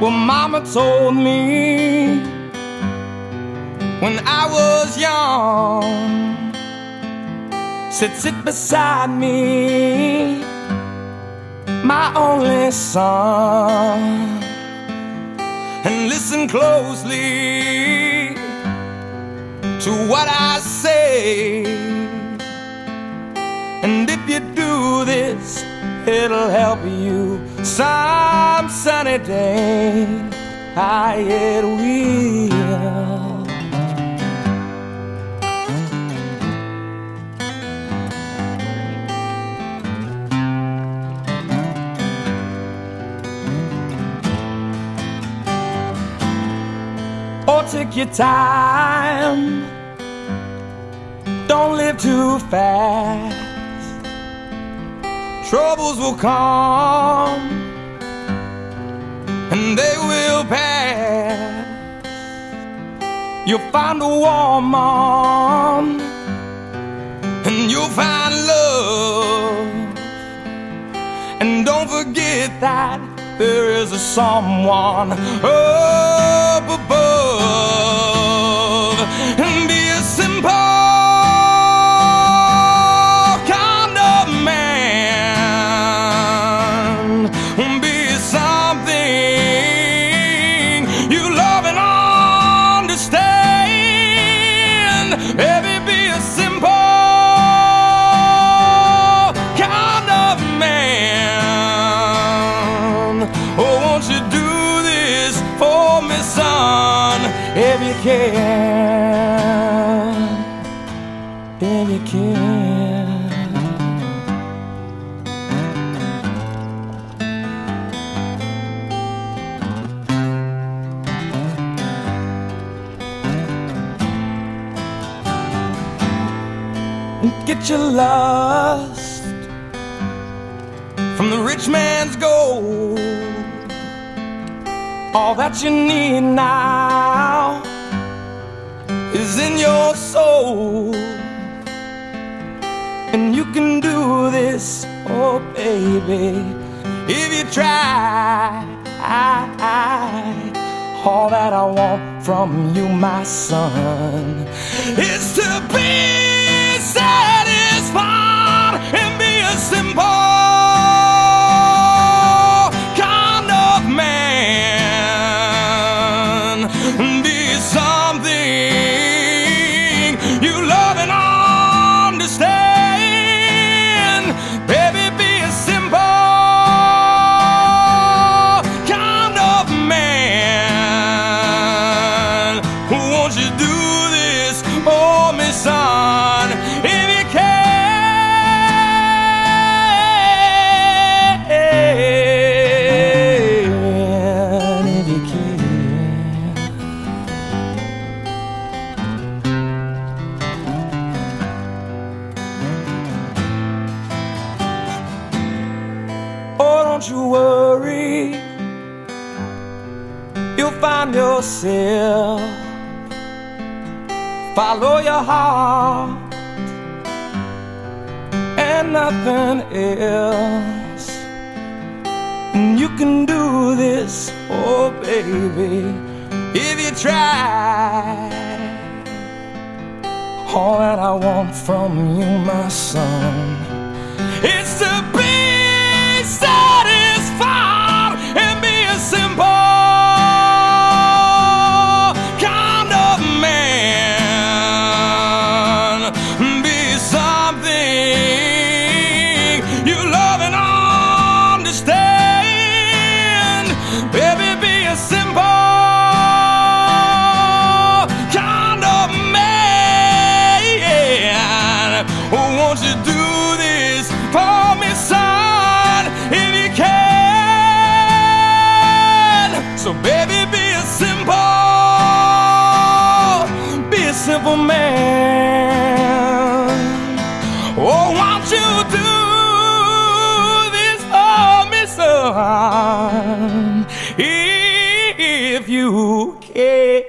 Well, Mama told me when I was young, said, Sit beside me, my only son, and listen closely to what I say. And if you do this, it'll help you some sunny day. I it will. Or take your time. Don't live too fast troubles will come and they will pass. You'll find a warm woman and you'll find love. And don't forget that there is a someone up above. And if you can. Get your lust from the rich man's gold. All that you need now And you can do this, oh baby, if you try. All that I want from you, my son, is to be don't you worry, you'll find yourself. Follow your heart and nothing else. And you can do this, oh baby, if you try. All that I want from you, my son, is to simple man. Oh, won't you do this for me, son, if you can?